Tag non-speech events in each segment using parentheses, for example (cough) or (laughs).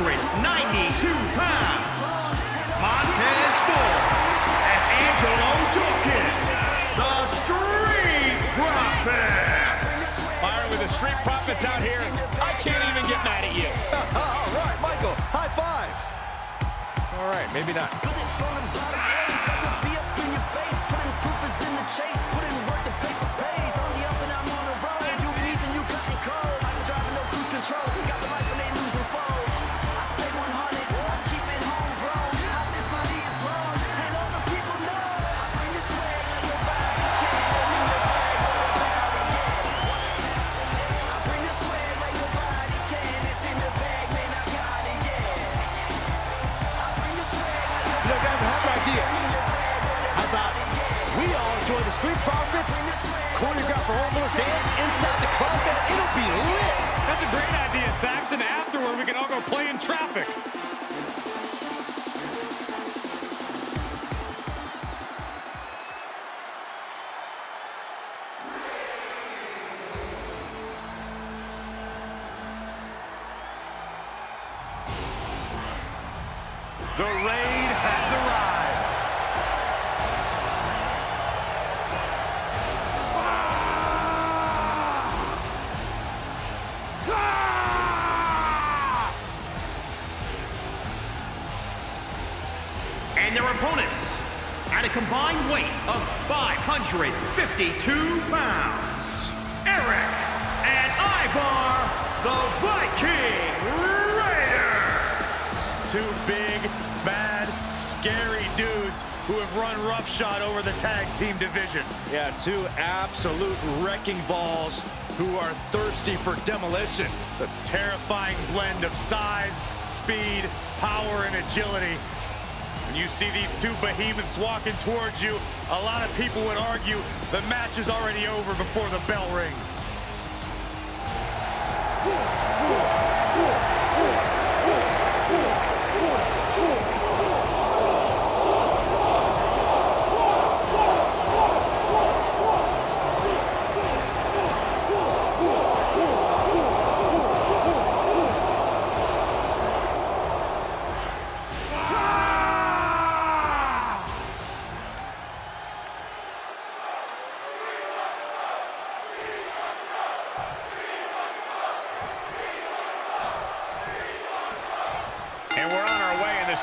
192 pounds, Montez Ford and Angelo Dawkins, the Street Profits. Byron with the Street Profits out here, I can't even get mad at you. (laughs) All right, Michael, high five. All right, maybe not. The raid has arrived. Ah! and their opponents at a combined weight of 552 pounds, Erik and Ivar, the Viking Raiders. Two big, scary dudes who have run roughshod over the tag team division. Yeah, two absolute wrecking balls who are thirsty for demolition. The terrifying blend of size, speed, power, and agility. When you see these two behemoths walking towards you, a lot of people would argue the match is already over before the bell rings.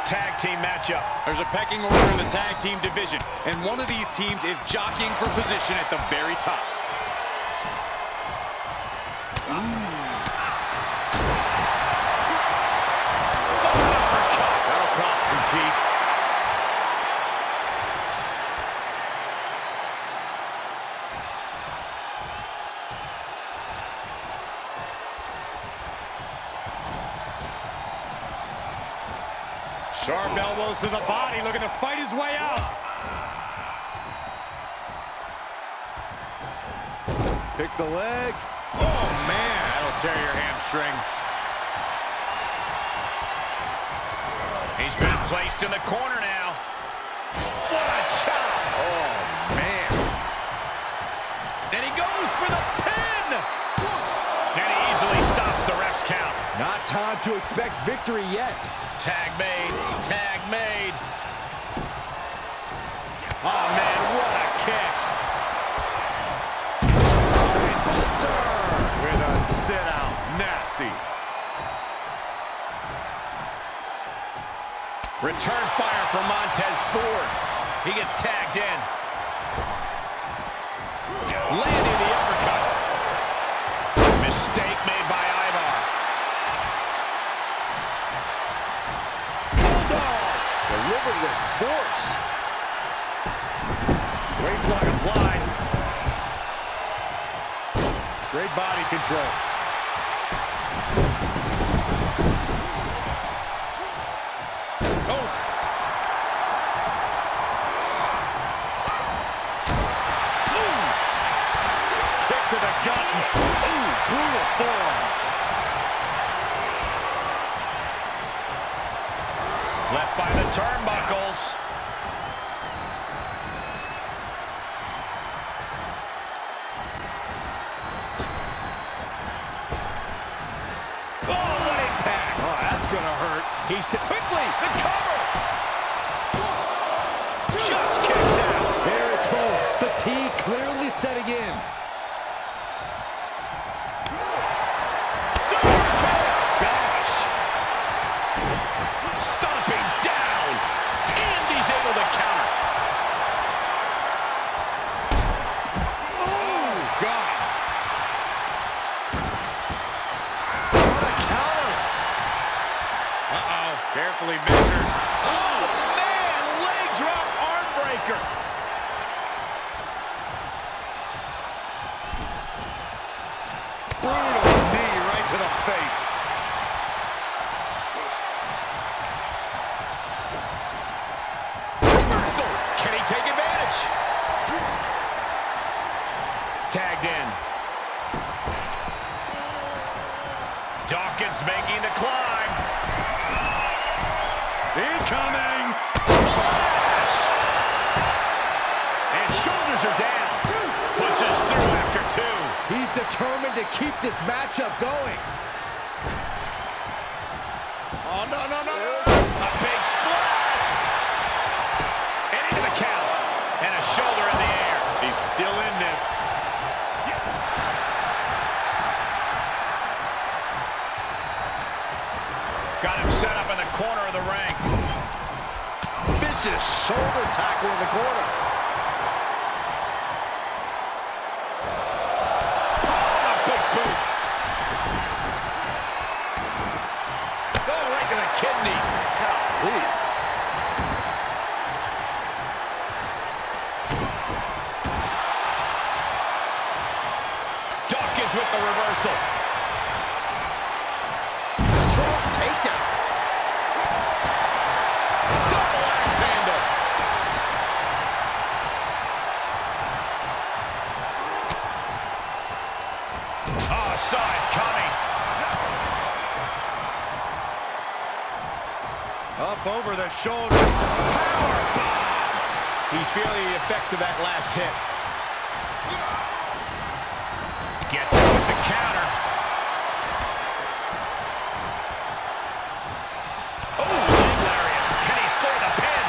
Tag team matchup. There's a pecking order in the tag team division, and one of these teams is jockeying for position at the very top. Leg. Oh, man, that'll tear your hamstring. He's been placed in the corner now. What a chop! Oh, man. And he goes for the pin! And he easily stops the ref's count. Not time to expect victory yet. Tag made, tag made. Oh, man, sit out. Nasty. Return fire from Montez Ford. He gets tagged in. Landing the uppercut. Mistake made by Ivar. Bulldog delivered with force. Waistlock applied. Great body control. Left by the turnbuckles. He's too quickly the cover. Just kicks out. Very close. Fatigue clearly setting in. Super kick. Gosh. Stomping down. carefully measured. Oh, man! Leg drop arm breaker. Brutal knee right to the face. Reversal. Can he take advantage? Tagged in. Dawkins making the climb. Incoming. Flash. And shoulders are down. Pushes through after two. He's determined to keep this matchup going. Oh, no, no, no, no. Corner of the ring. Vicious shoulder tackle in the corner. Oh, saw it coming. Up over the shoulder. Power bomb. He's feeling the effects of that last hit. Gets it with the counter. Oh, leg lariat. Can he score the pin?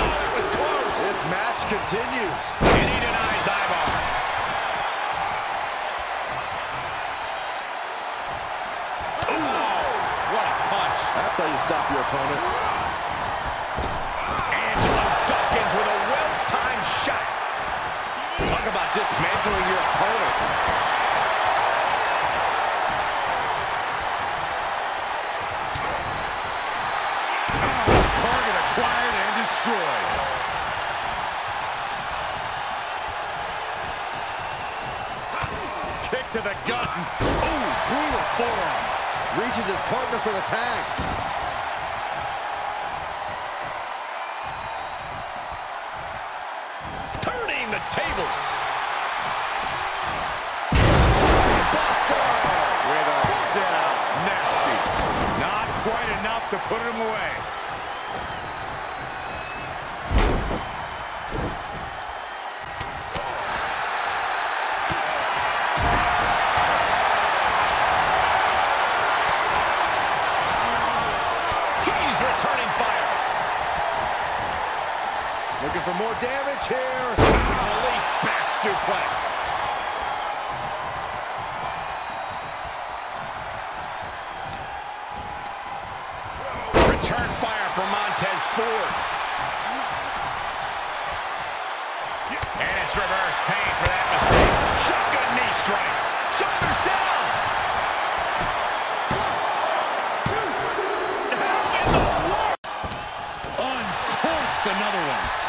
Oh, that was close. This match continues. And he denies Ivar. Ooh, what a punch. That's how you stop your opponent. Angelo Dawkins with a well-timed shot. Talk about dismantling your opponent. Target acquired and destroyed. Kick to the gut. Ooh, brutal forearm. Reaches his partner for the tag. Tables. Buster! With a sit-out. Nasty. Not quite enough to put him away. He's returning fire. Looking for more damage here. Suplex. Return fire from Montez Ford. And it's reverse pain for that mistake. Shotgun knee strike. Shoulders down. How in the world? Uncorks another one.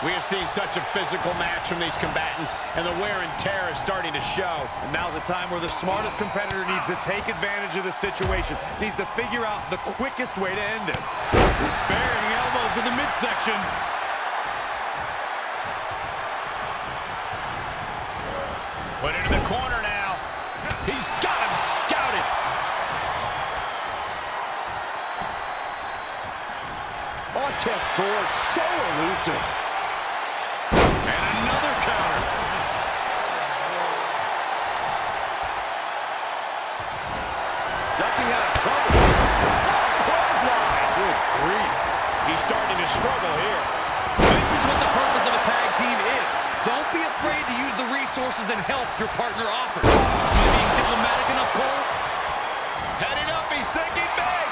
We have seen such a physical match from these combatants, and the wear and tear is starting to show. And now's the time where the smartest competitor needs to take advantage of the situation. Needs to figure out the quickest way to end this. Burying elbows in the midsection. Put into the corner now. He's got him scouted. Montez Ford, so elusive. And another counter. Ducking out of trouble. Clothesline. Good grief. He's starting to struggle here. This is what the purpose of a tag team is. Don't be afraid to use the resources and help your partner offers. Am I being diplomatic enough, Cole? Heading up, he's thinking big.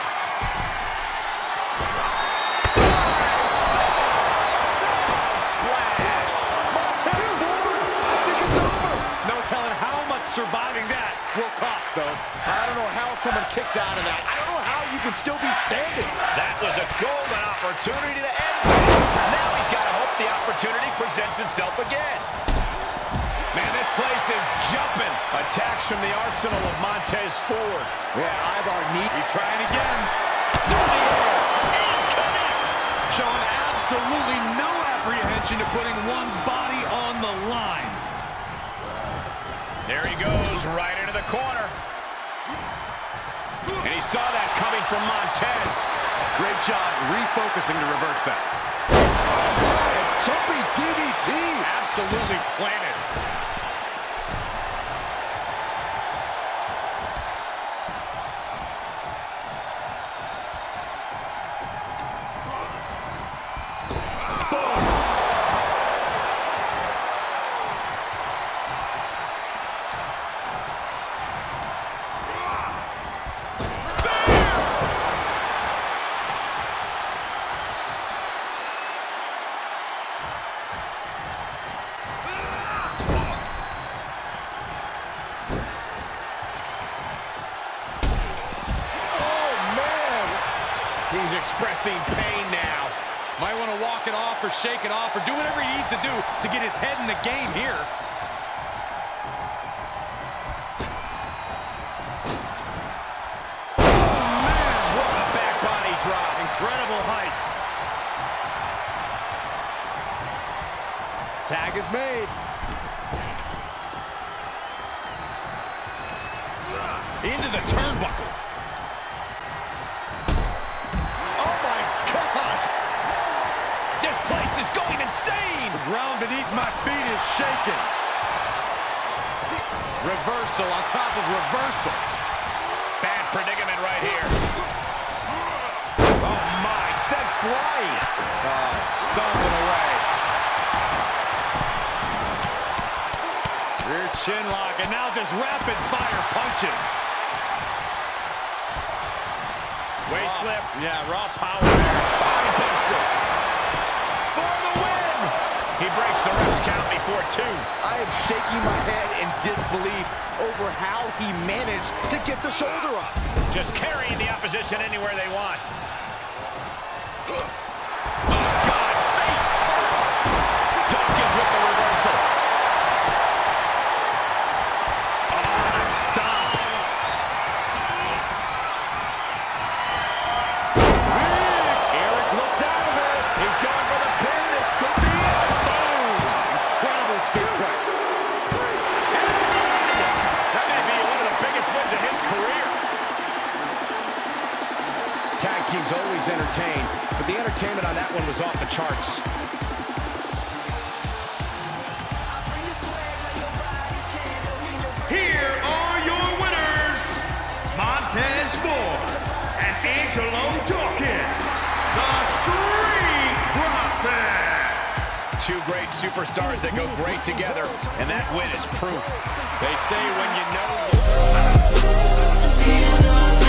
Splash. Montez I think it's over. No telling how much surviving that will cost, though. I don't know how someone kicks out of that. I don't know how you can still be standing. That was a golden opportunity to end things. Now he's got to hope the opportunity presents itself again. Man, this place is jumping. Attacks from the arsenal of Montez Ford. Yeah, Ivar neat. He's trying again. Through the air. And connects. Showing absolutely no apprehension to putting one's body on the line. There he goes, right into the corner. And he saw that coming from Montez. Great job refocusing to reverse that. Jumping DDT. Absolutely planted. He's expressing pain now. Might want to walk it off or shake it off or do whatever he needs to do to get his head in the game here. Incredible height. Tag is made. Is shaking. Reversal on top of reversal. Bad predicament right here. Oh, my. Sent flying. Oh, stomping away. Rear chin lock, and now just rapid fire punches. Waist slip. Yeah, raw power there. The ref's count before two. I am shaking my head in disbelief over how he managed to get the shoulder up. Just carrying the opposition anywhere they want. (laughs) Dawkins, the Street Profits. Two great superstars that go great together, and that win is proof. They say when you know...